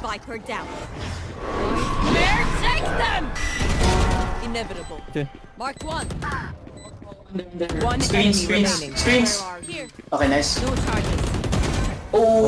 Viper down. Take them! Inevitable. Okay. Marked one. One Screens, screens, screens. Okay, nice. No Oh.